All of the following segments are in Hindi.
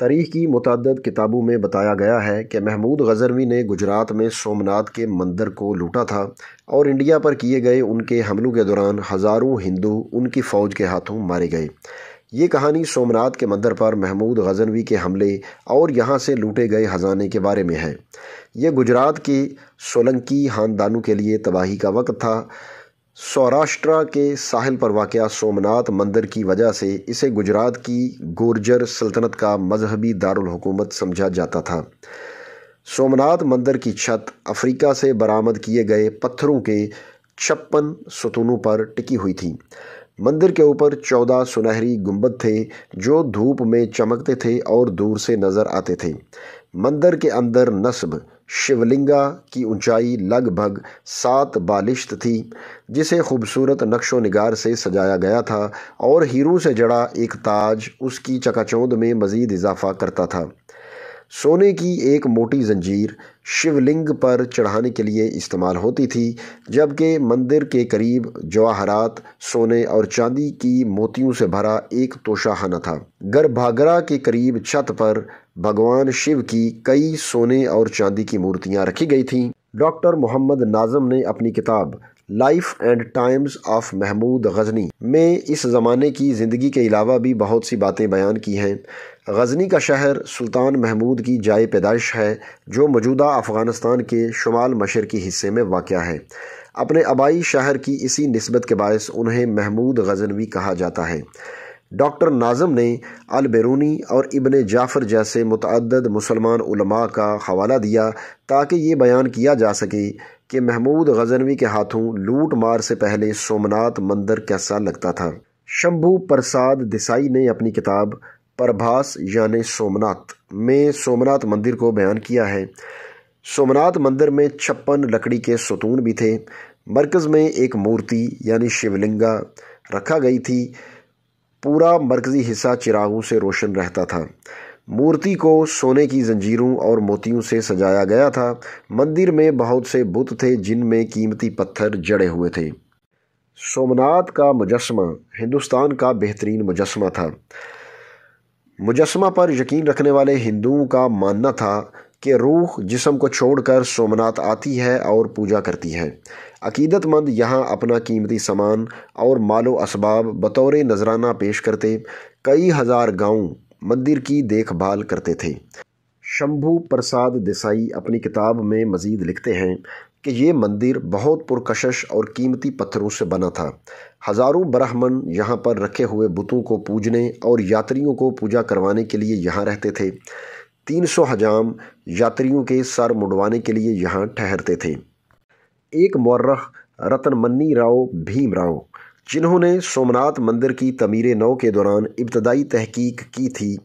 तारीख की मतद किताबों में बताया गया है कि महमूद गजनवी ने गुजरात में सोमनाथ के मंदिर को लूटा था और इंडिया पर किए गए उनके हमलों के दौरान हज़ारों हिंदू उनकी फ़ौज के हाथों मारे गए। ये कहानी सोमनाथ के मंदिर पर महमूद गजनवी के हमले और यहाँ से लूटे गए ख़जाने के बारे में है। ये गुजरात के सोलंकी ख़ानदानों के लिए तबाही का वक्त था। सौराष्ट्र के साहिल पर वाक़ सोमनाथ मंदिर की वजह से इसे गुजरात की गुर्जर सल्तनत का मजहबी दारुलकूमत समझा जाता था। सोमनाथ मंदिर की छत अफ्रीका से बरामद किए गए पत्थरों के छप्पन सतूनों पर टिकी हुई थी। मंदिर के ऊपर चौदह सुनहरी गुंबद थे जो धूप में चमकते थे और दूर से नज़र आते थे। मंदिर के अंदर नस्ब शिवलिंगा की ऊंचाई लगभग सात बालिश्त थी, जिसे खूबसूरत नक्शो नगार से सजाया गया था और हीरों से जड़ा एक ताज उसकी चकाचौंध में मज़ीद इजाफा करता था। सोने की एक मोटी जंजीर शिवलिंग पर चढ़ाने के लिए इस्तेमाल होती थी, जबकि मंदिर के करीब जवाहरात, सोने और चांदी की मोतियों से भरा एक तोशाखाना था। गर्भागरा के करीब छत पर भगवान शिव की कई सोने और चांदी की मूर्तियाँ रखी गई थीं। डॉक्टर मोहम्मद नाजम ने अपनी किताब life and times of Mahmud Ghazni में इस ज़माने की ज़िंदगी के अलावा भी बहुत सी बातें बयान की हैं। गजनी का शहर सुल्तान महमूद की जाए पैदाइश है, जो मौजूदा अफ़गानिस्तान के शुमाल मशरकी हिस्से में वाक़ है। अपने आबाई शहर की इसी नस्बत के बायस उन्हें महमूद गजनवी कहा जाता है। डॉक्टर नाजम ने अल बेरूनी और इबन जाफ़र जैसे मुतद मुसलमान उलमा का हवाला दिया, ताकि ये बयान किया जा सके कि महमूद गजनवी के हाथों लूट मार से पहले सोमनाथ मंदिर कैसा लगता था। शंभू प्रसाद देसाई ने अपनी किताब प्रभास यानि सोमनाथ। में सोमनाथ मंदिर को बयान किया है। सोमनाथ मंदिर में छप्पन लकड़ी के सतून भी थे। मरकज़ में एक मूर्ति यानी शिवलिंगा रखा गई थी। पूरा मरकज़ी हिस्सा चिरागों से रोशन रहता था। मूर्ति को सोने की जंजीरों और मोतियों से सजाया गया था। मंदिर में बहुत से बुत थे जिनमें कीमती पत्थर जड़े हुए थे। सोमनाथ का मुजस्मा हिंदुस्तान का बेहतरीन मुजस्मा था। मुजस्मा पर यकीन रखने वाले हिंदुओं का मानना था कि रूह जिसम को छोड़कर सोमनाथ आती है और पूजा करती है। अकीदतमंद यहाँ अपना कीमती सामान और मालो असबाब बतौर नजराना पेश करते कई हज़ार गाँव मंदिर की देखभाल करते थे। शंभू प्रसाद देसाई अपनी किताब में मज़ीद लिखते हैं कि ये मंदिर बहुत पुरकशश और कीमती पत्थरों से बना था। हज़ारों ब्राह्मण यहाँ पर रखे हुए बुतों को पूजने और यात्रियों को पूजा करवाने के लिए यहाँ रहते थे। तीन सौ हजाम यात्रियों के सर मुंडवाने के लिए यहाँ ठहरते थे। एक मौर्रख रतनमन्नी राव, भीम राव, जिन्होंने सोमनाथ मंदिर की तमीर नौ के दौरान इब्तदाई तहकीक की थी,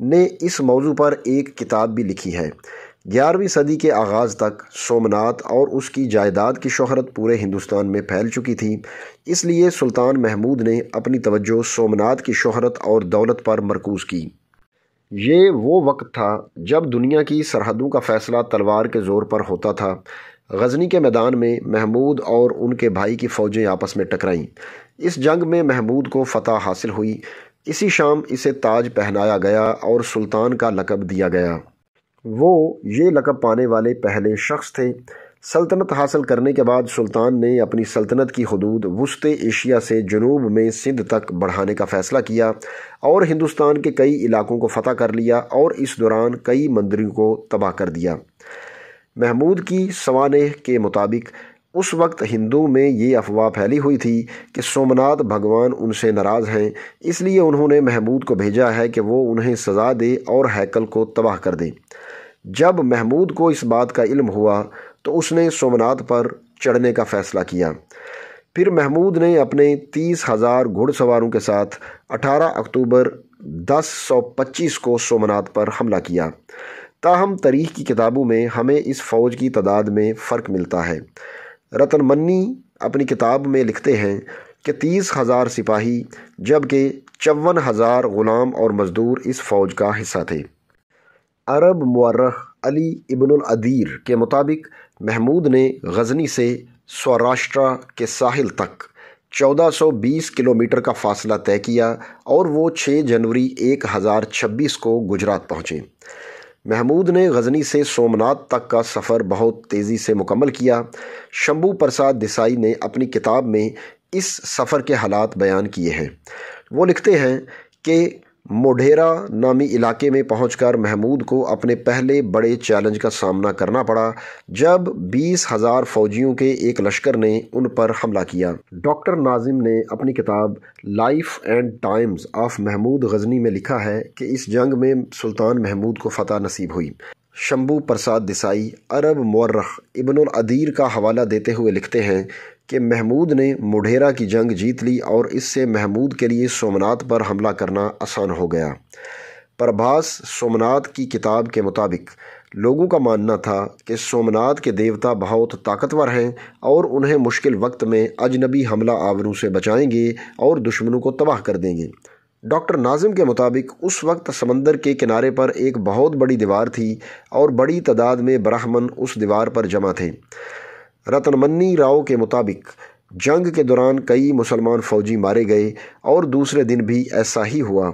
ने इस मौजू पर एक किताब भी लिखी है। ग्यारहवीं सदी के आगाज़ तक सोमनाथ और उसकी जायदाद की शोहरत पूरे हिंदुस्तान में फैल चुकी थी। इसलिए सुल्तान महमूद ने अपनी तवज्जो सोमनाथ की शोहरत और दौलत पर मरकूज़ की। ये वो वक्त था जब दुनिया की सरहदों का फ़ैसला तलवार के ज़ोर पर होता था। गजनी के मैदान में महमूद और उनके भाई की फ़ौजें आपस में टकराईं। इस जंग में महमूद को फ़तह हासिल हुई। इसी शाम इसे ताज पहनाया गया और सुल्तान का लकब दिया गया। वो ये लकब पाने वाले पहले शख्स थे। सल्तनत हासिल करने के बाद सुल्तान ने अपनी सल्तनत की हदूद वस्त एशिया से जनूब में सिंध तक बढ़ाने का फ़ैसला किया और हिंदुस्तान के कई इलाकों को फ़तह कर लिया और इस दौरान कई मंदिरों को तबाह कर दिया। महमूद की सवानह के मुताबिक, उस वक्त हिंदू में ये अफवाह फैली हुई थी कि सोमनाथ भगवान उनसे नाराज़ हैं, इसलिए उन्होंने महमूद को भेजा है कि वो उन्हें सज़ा दे और हैकल को तबाह कर दे। जब महमूद को इस बात का इल्म हुआ तो उसने सोमनाथ पर चढ़ने का फ़ैसला किया। फिर महमूद ने अपने तीस हज़ार घुड़सवारों के साथ 18 अक्टूबर 1025 को सोमनाथ पर हमला किया। ताहम तारीख की किताबों में हमें इस फ़ौज की तादाद में फ़र्क मिलता है। रतन मन्नी अपनी किताब में लिखते हैं कि तीस हज़ार सिपाही, जबकि चौवन हज़ार ग़ुलाम और मज़दूर इस फ़ौज का हिस्सा थे। अरब मर्रख अली इबन अदीर के मुताबिक महमूद ने गजनी से सौराष्ट्र के साहिल तक 1420 किलोमीटर का फासला तय किया और वो 6 जनवरी 1026 को गुजरात पहुँचे। महमूद ने गजनी से सोमनाथ तक का सफ़र बहुत तेज़ी से मुकम्मल किया। शंभू प्रसाद देसाई ने अपनी किताब में इस सफ़र के हालात बयान किए हैं। वो लिखते हैं कि मोढेरा नामी इलाके में पहुंचकर महमूद को अपने पहले बड़े चैलेंज का सामना करना पड़ा, जब बीस हज़ार फौजियों के एक लश्कर ने उन पर हमला किया। डॉक्टर नाजिम ने अपनी किताब life and times of Mahmud Ghazni में लिखा है कि इस जंग में सुल्तान महमूद को फतह नसीब हुई। शंभू प्रसाद देसाई, अरब मौर्रख इबन अदीर का हवाला देते हुए लिखते हैं कि महमूद ने मुढेरा की जंग जीत ली और इससे महमूद के लिए सोमनाथ पर हमला करना आसान हो गया। प्रभास सोमनाथ की किताब के मुताबिक, लोगों का मानना था कि सोमनाथ के देवता बहुत ताकतवर हैं और उन्हें मुश्किल वक्त में अजनबी हमला आवरों से बचाएँगे और दुश्मनों को तबाह कर देंगे। डॉक्टर नाजिम के मुताबिक, उस वक्त समंदर के किनारे पर एक बहुत बड़ी दीवार थी और बड़ी तादाद में ब्राह्मण उस दीवार पर जमा थे। रतनमन्नी राव के मुताबिक, जंग के दौरान कई मुसलमान फौजी मारे गए और दूसरे दिन भी ऐसा ही हुआ।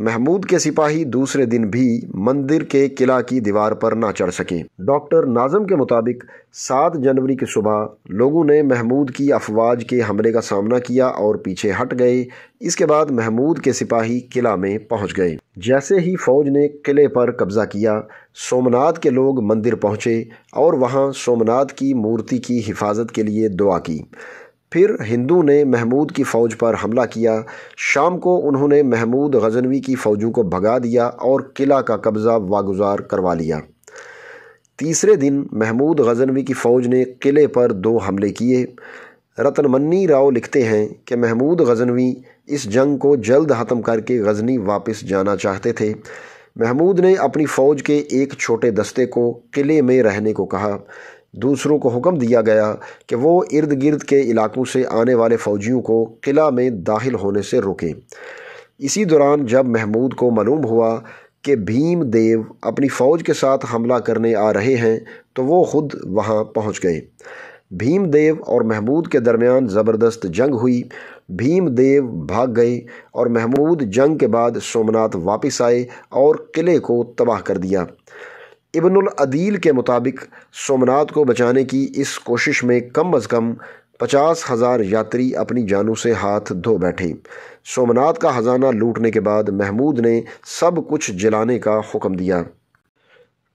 महमूद के सिपाही दूसरे दिन भी मंदिर के किला की दीवार पर ना चढ़ सके। डॉक्टर नाजम के मुताबिक 7 जनवरी की सुबह लोगों ने महमूद की अफवाज के हमले का सामना किया और पीछे हट गए। इसके बाद महमूद के सिपाही किला में पहुँच गए। जैसे ही फौज ने किले पर कब्जा किया, सोमनाथ के लोग मंदिर पहुँचे और वहाँ सोमनाथ की मूर्ति की हिफाजत के लिए दुआ की। फिर हिंदू ने महमूद की फ़ौज पर हमला किया। शाम को उन्होंने महमूद गजनवी की फ़ौजों को भगा दिया और किला का कब्ज़ा वागुजार करवा लिया। तीसरे दिन महमूद गजनवी की फ़ौज ने किले पर दो हमले किए। रतनमन्नी राव लिखते हैं कि महमूद गजनवी इस जंग को जल्द ख़त्म करके गजनी वापस जाना चाहते थे। महमूद ने अपनी फ़ौज के एक छोटे दस्ते को किले में रहने को कहा। दूसरों को हुक्म दिया गया कि वो इर्द गिर्द के इलाकों से आने वाले फ़ौजियों को किला में दाखिल होने से रोकें। इसी दौरान जब महमूद को मालूम हुआ कि भीम देव अपनी फ़ौज के साथ हमला करने आ रहे हैं तो वो ख़ुद वहाँ पहुँच गए। भीम देव और महमूद के दरमियान ज़बरदस्त जंग हुई। भीम देव भाग गए और महमूद जंग के बाद सोमनाथ वापस आए और किले को तबाह कर दिया। इब्नुल अदील के मुताबिक सोमनाथ को बचाने की इस कोशिश में कम अज़ कम पचास हज़ार यात्री अपनी जानों से हाथ धो बैठे। सोमनाथ का ख़जाना लूटने के बाद महमूद ने सब कुछ जलाने का हुक्म दिया।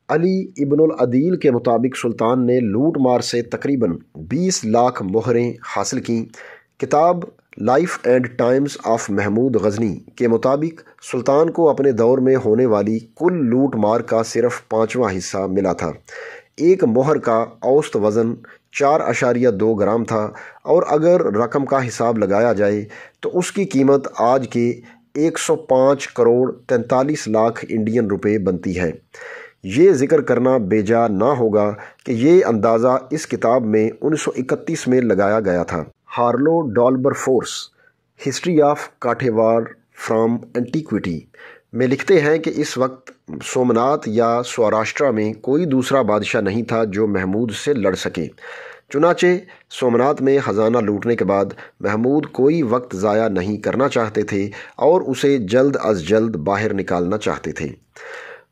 अली इब्नुल अदील के मुताबिक सुल्तान ने लूट मार से तकरीबन 20 लाख मोहरें हासिल की। किताब life and times of Mahmud Ghazni के मुताबिक सुल्तान को अपने दौर में होने वाली कुल लूट मार का सिर्फ़ पाँचवा हिस्सा मिला था। एक मोहर का औसत वज़न चार अशारिया दो ग्राम था और अगर रकम का हिसाब लगाया जाए तो उसकी कीमत आज के 105 करोड़ तैंतालीस लाख इंडियन रुपए बनती है। ये ज़िक्र करना बेजा ना होगा कि ये अंदाज़ा इस किताब में 1931 में लगाया गया था। Harold Wilberforce, history of Kathiawar from antiquity, में लिखते हैं कि इस वक्त सोमनाथ या सौराष्ट्र में कोई दूसरा बादशाह नहीं था जो महमूद से लड़ सके। चुनाचे सोमनाथ में ख़जाना लूटने के बाद महमूद कोई वक्त ज़ाया नहीं करना चाहते थे और उसे जल्द अज जल्द बाहर निकालना चाहते थे।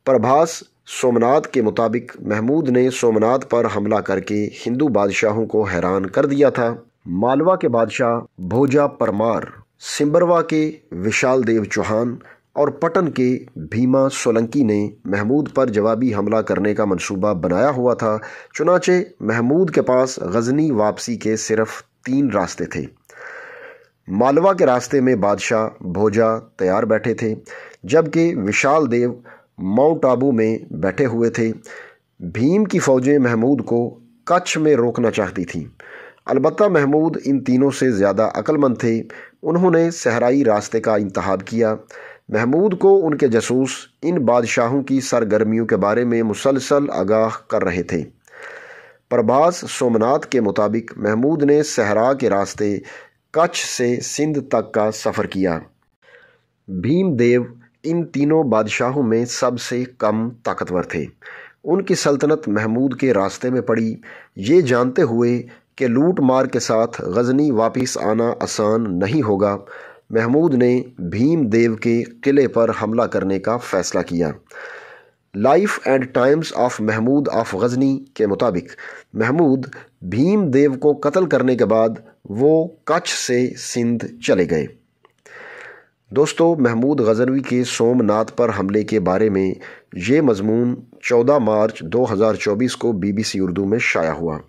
प्रभास सोमनाथ के मुताबिक महमूद ने सोमनाथ पर हमला करके हिंदू बादशाहों को हैरान कर दिया था। मालवा के बादशाह भोजा परमार सिम्बरवा के विशाल देव चौहान और पटन के भीमा सोलंकी ने महमूद पर जवाबी हमला करने का मंसूबा बनाया हुआ था, चुनाचे महमूद के पास गजनी वापसी के सिर्फ़ तीन रास्ते थे। मालवा के रास्ते में बादशाह भोजा तैयार बैठे थे, जबकि विशाल देव माउंट आबू में बैठे हुए थे। भीम की फ़ौजें महमूद को कच्छ में रोकना चाहती थीं। अलबत् महमूद इन तीनों से ज़्यादा अक्लमंद थे। उन्होंने सहराई रास्ते का इंतखब किया। महमूद को उनके जसूस, इन बादशाहों की सरगर्मियों के बारे में मुसलसल आगाह कर रहे थे। प्रभास सोमनाथ के मुताबिक महमूद ने सहरा के रास्ते कच्छ से सिंध तक का सफ़र किया। भीमदेव इन तीनों बादशाहों में सबसे कम ताकतवर थे। उनकी सल्तनत महमूद के रास्ते में पड़ी। ये जानते हुए कि लूट मार के साथ गजनी वापस आना आसान नहीं होगा। महमूद ने भीम देव के किले पर हमला करने का फ़ैसला किया। Life and times of Mahmud of Ghazni के मुताबिक, महमूद भीम देव को कत्ल करने के बाद वो कच्छ से सिंध चले गए। दोस्तों, महमूद गजनवी के सोमनाथ पर हमले के बारे में ये मजमून 14 मार्च 2024 को बीबीसी उर्दू में शाया हुआ।